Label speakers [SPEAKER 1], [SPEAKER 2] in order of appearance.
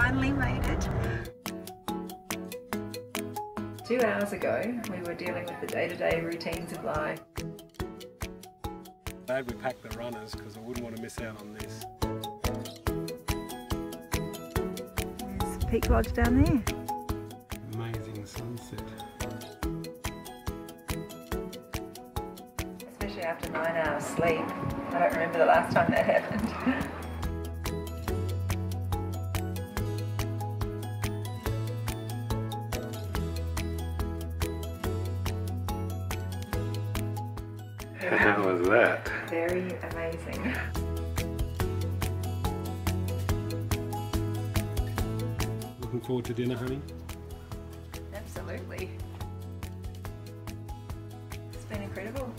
[SPEAKER 1] finally made it.
[SPEAKER 2] Two hours ago, we were dealing with the day-to-day routines of life.
[SPEAKER 3] Glad we packed the runners because I wouldn't want to miss out on this.
[SPEAKER 1] There's Peak Lodge down there.
[SPEAKER 3] Amazing sunset.
[SPEAKER 2] Especially after nine hours sleep. I don't remember the last time that happened.
[SPEAKER 3] How was that?
[SPEAKER 2] Very amazing.
[SPEAKER 3] Looking forward to dinner, honey?
[SPEAKER 2] Absolutely. It's been incredible.